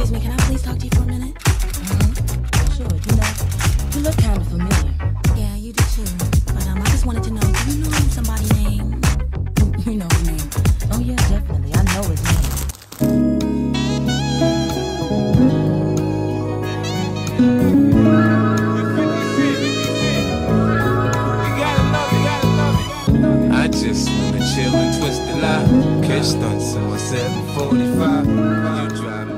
Excuse me, can I please talk to you for a minute? Mm-hmm. Sure, you know, you look kind of familiar. Yeah, you do too. But um, I just wanted to know, do you know somebody named? You know his name. Oh yeah, definitely. I know his name. I just wanna chill and twist the lie. Catch stunts in my 745. You drive me crazy. shorty.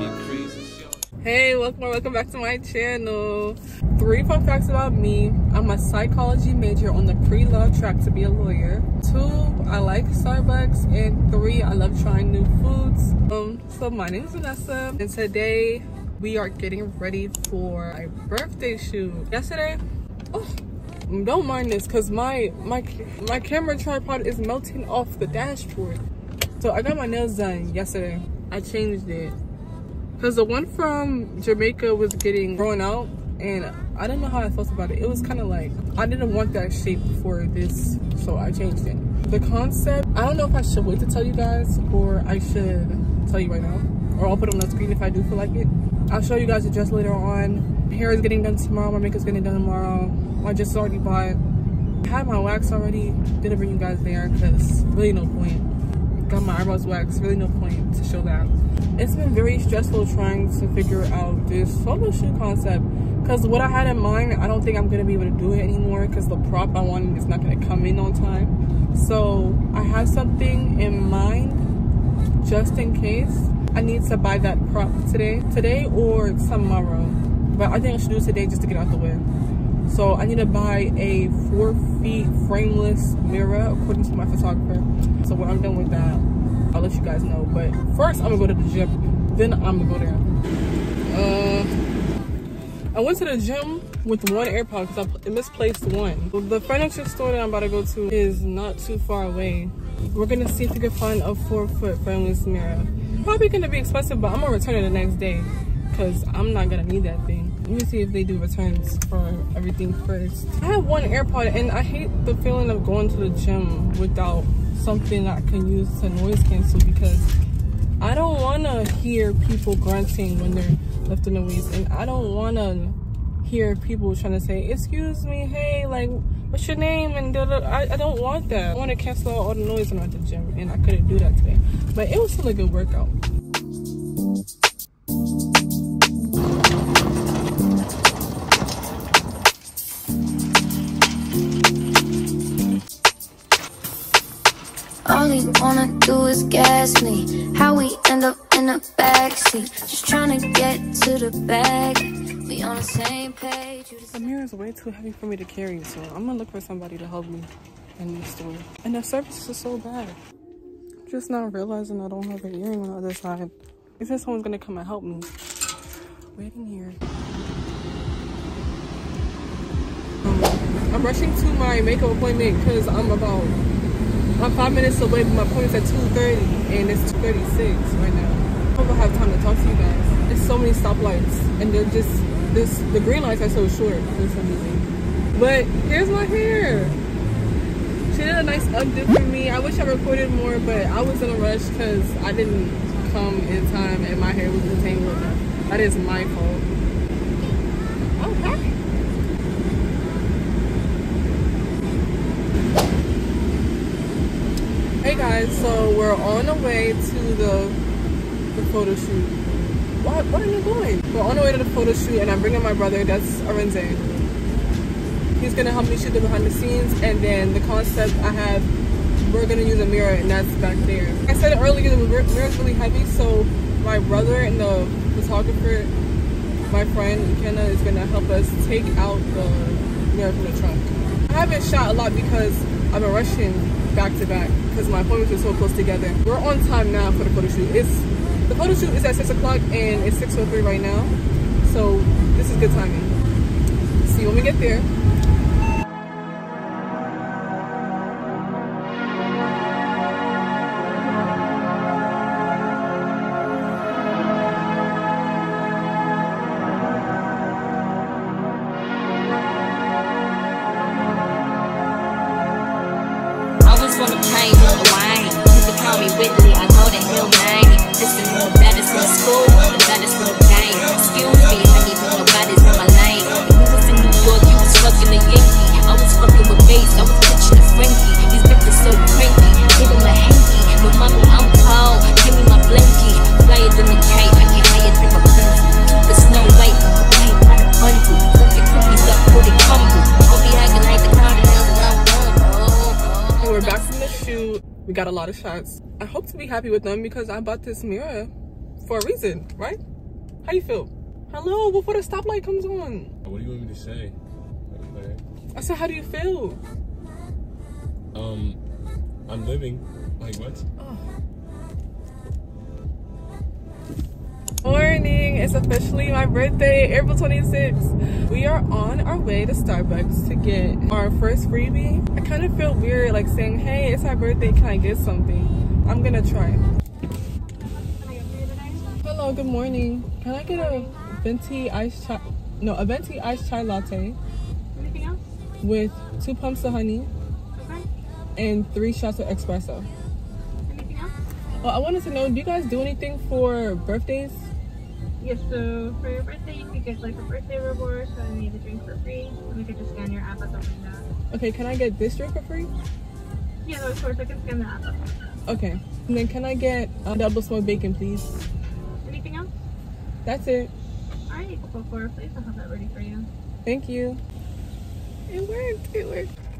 Hey, welcome welcome back to my channel. Three fun facts about me. I'm a psychology major on the pre-law track to be a lawyer. Two, I like Starbucks. And three, I love trying new foods. Um, so my name is Vanessa and today we are getting ready for my birthday shoot. Yesterday, oh, don't mind this because my my my camera tripod is melting off the dashboard. So I got my nails done yesterday. I changed it. Cause the one from Jamaica was getting grown out and I don't know how I felt about it. It was kind of like, I didn't want that shape for this, so I changed it. The concept, I don't know if I should wait to tell you guys or I should tell you right now. Or I'll put it on the screen if I do feel like it. I'll show you guys the dress later on. Hair is getting done tomorrow, my makeup's getting done tomorrow. My dress is already bought. I had my wax already, didn't bring you guys there because really no point got my eyebrows waxed really no point to show that. It's been very stressful trying to figure out this photo shoot concept because what i had in mind i don't think i'm gonna be able to do it anymore because the prop i wanted is not gonna come in on time. So i have something in mind just in case. I need to buy that prop today today or tomorrow. But i think i should do it today just to get out the way. So I need to buy a four feet frameless mirror according to my photographer. So when I'm done with that, I'll let you guys know. But first I'm gonna go to the gym, then I'm gonna go there. Uh, I went to the gym with one AirPod because I misplaced one. The furniture store that I'm about to go to is not too far away. We're gonna see if we can find a four foot frameless mirror. Probably gonna be expensive, but I'm gonna return it the next day because I'm not gonna need that thing. Let me see if they do returns for everything first. I have one AirPod and I hate the feeling of going to the gym without something that I can use to noise cancel because I don't want to hear people grunting when they're lifting the weights and I don't want to hear people trying to say, excuse me, hey, like, what's your name? And da, da. I, I don't want that. I want to cancel out all the noise when I'm at the gym and I couldn't do that today. But it was still a good workout. Mirror is way too heavy for me to carry, so I'm gonna look for somebody to help me in this store. And the service is so bad. Just not realizing I don't have an earring on the other side. It says someone's gonna come and help me. Waiting here. Um, I'm rushing to my makeup appointment because I'm about I'm five minutes away, but my appointment's at 2.30 and it's 2.36 right now. I don't have time to talk to you guys. There's so many stoplights and they're just, this the green lights are so short for some reason. But here's my hair. She did a nice updip for me. I wish I recorded more, but I was in a rush because I didn't come in time and my hair was entangled. That is my fault. Okay. Hey guys, so we're on the way to the the photo shoot. What, what are you doing? We're on the way to the photo shoot and I'm bringing my brother, that's Arinze. He's gonna help me shoot the behind the scenes and then the concept I have, we're gonna use a mirror and that's back there. I said earlier, the mirror is really heavy, so my brother and the photographer, my friend Kenna is gonna help us take out the mirror from the trunk. I haven't shot a lot because I've been rushing back to back because my appointments are so close together. We're on time now for the photo shoot. It's the photo shoot is at six o'clock and it's 6:03 right now, so this is good timing. See you when we get there. I was fucking with bass, I was pitching. These bitches so cranky. Give a hanky. No I'm tall. Give me my. Flyer than a kite, I get higher than the snow white, I ain't trying to your cookies up. I'll be hacking like the. Oh, We're back from the shoot. We got a lot of shots. I hope to be happy with them because I bought this mirror for a reason, right? How you feel? Hello, before the stoplight comes on. What do you want me to say? I said, how do you feel? Um, I'm living. Like what? Morning, it's officially my birthday, April 26th. We are on our way to Starbucks to get our first freebie. I kind of feel weird like saying, hey, it's my birthday, can I get something? I'm gonna try. Hello, good morning. Can I get a venti iced chai, no, a venti iced chai latte? With two pumps of honey Okay. and three shots of espresso. Anything else? Well, I wanted to know, do you guys do anything for birthdays? Yes, so for your birthday, you could get like a birthday reward, so you need a drink for free. And we could just scan your app at the window. Okay, can I get this drink for free? Yeah, of course, I can scan the app at the window. Okay. And then can I get a double smoked bacon, please? Anything else? That's it. Alright, go for it, please. I'll have that ready for you. Thank you. It worked. It worked.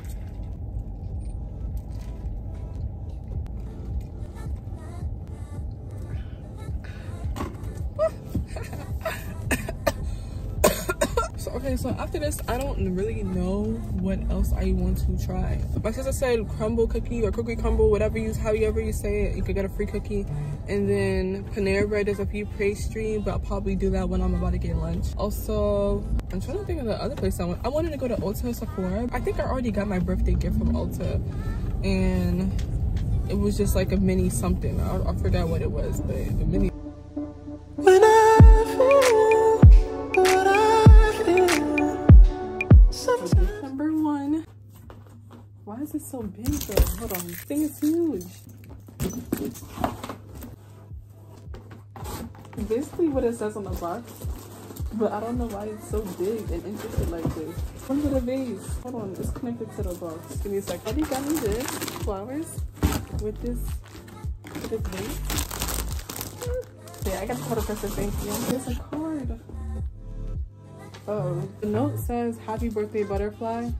So after this, I don't really know what else I want to try. My sister said crumble cookie or cookie crumble, whatever you however you say it, you could get a free cookie. And then Panera Bread is a few pastry, but I'll probably do that when I'm about to get lunch. Also, I'm trying to think of the other place I went. I wanted to go to Ulta Sephora. I think I already got my birthday gift from Ulta, and it was just like a mini something. I, I forgot what it was, but a mini. It though? Hold on. This thing is huge. Basically what it says on the box. But I don't know why it's so big and intricate like this. Look at the vase. Hold on, it's connected to the box. Give me a sec. Eddie got me this flowers with this with this vase. Yeah, I got the photo person, thank you. There's a card. Oh, the note says happy birthday butterfly.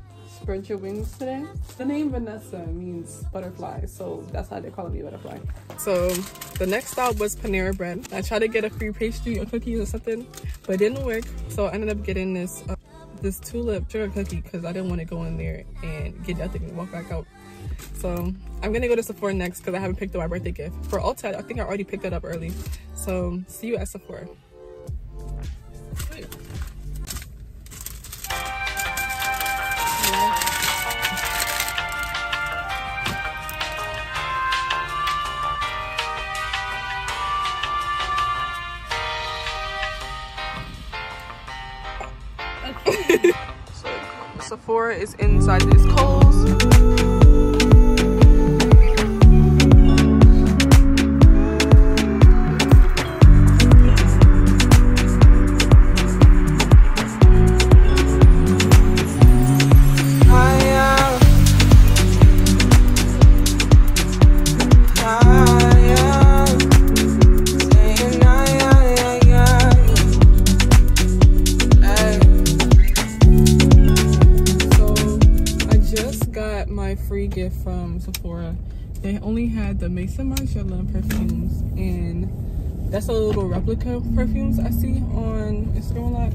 Spread your wings today. The name Vanessa means butterfly, so that's how they're calling me butterfly. So the next stop was Panera Bread. I tried to get a free pastry or cookies or something, but it didn't work. So I ended up getting this uh, this tulip sugar cookie because I didn't want to go in there and get nothing and walk back out. So I'm gonna go to Sephora next because I haven't picked up my birthday gift. For Ulta, I think I already picked that up early. So see you at Sephora. So Sephora is inside this Kohl's. They only had the Maison Margiela perfumes and that's a little replica perfumes I see on Instagram a lot.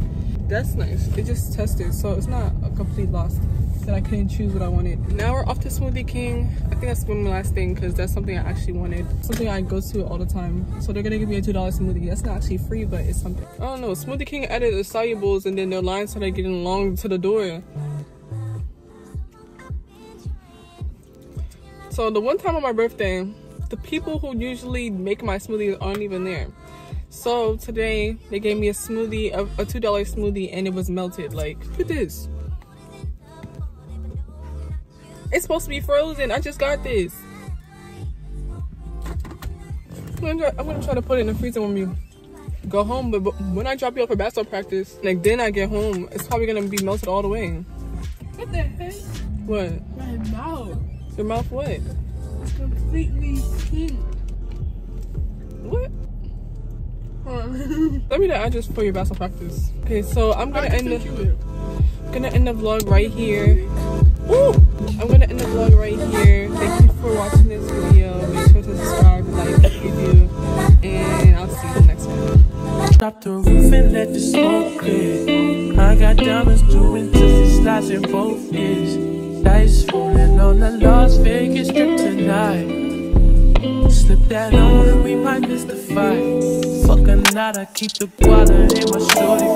That's nice. It just tested, so it's not a complete loss that I couldn't choose what I wanted. Now we're off to Smoothie King. I think that's my last thing because that's something I actually wanted. Something I go to all the time. So they're gonna give me a $2 smoothie. That's not actually free, but it's something. I don't know. Smoothie King added the solubles and then their lines started getting long to the door. So the one time on my birthday, the people who usually make my smoothies aren't even there. So today they gave me a smoothie, a, a two dollar smoothie, and it was melted. Like, look at this. It's supposed to be frozen. I just got this. I'm gonna, try, I'm gonna try to put it in the freezer when we go home. But, but when I drop you off for basketball practice, like then I get home, it's probably gonna be melted all the way. What the heck? What? My mouth. Your mouth what? It's completely pink. What? Let me the address for your basketball practice. Okay, so I'm gonna end the gonna end the vlog right here. Ooh! I'm gonna end the vlog right here. Thank you for watching this video. Make sure to subscribe, like if you do. And I'll see you next time. Drop the roof and let the smoke clear. I got diamonds doing twisted slides in both ears. Dice rolling on Las Vegas strip tonight. Slip that on and we might miss the fight. Fuck night, I keep the guala in my shorty.